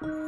you